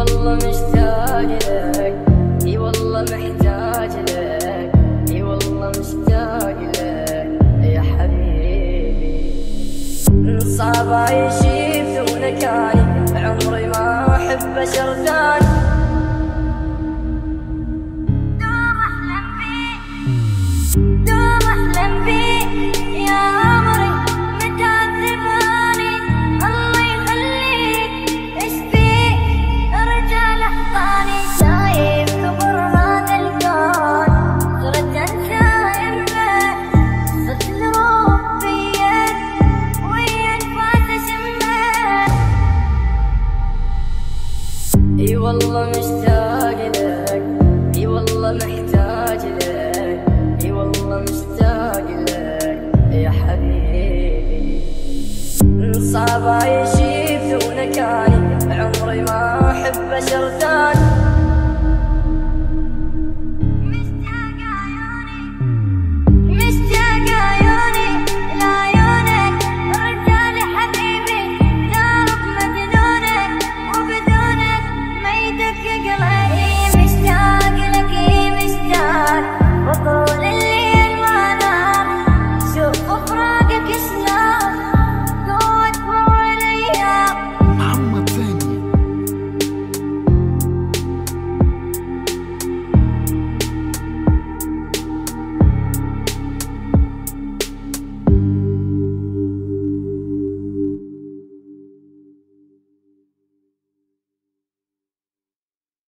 والله مشتاق لك. إي والله محتاج لك. إي والله مشتاق لك يا حبيبي. صعب عيشي بدونك اني عمري ما أحب بشر ثاني دوم أحلم بيه إي والله مشتاق لك إي والله محتاج لك إي والله مشتاق لك يا حبيبي. صعب عيشي بدونك يعني عمري ما أحب بشر ثاني